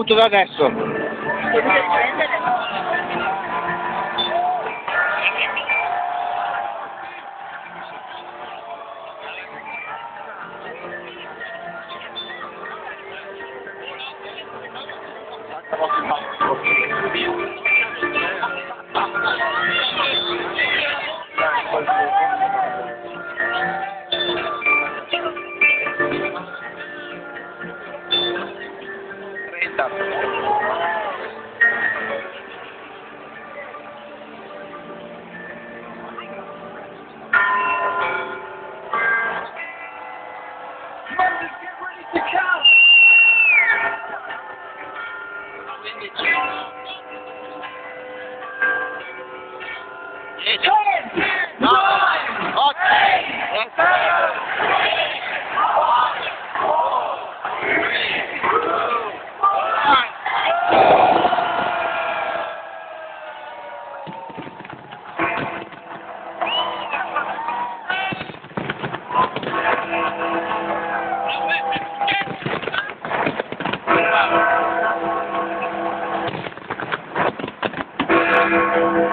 appunto da adesso. Thank Thank you.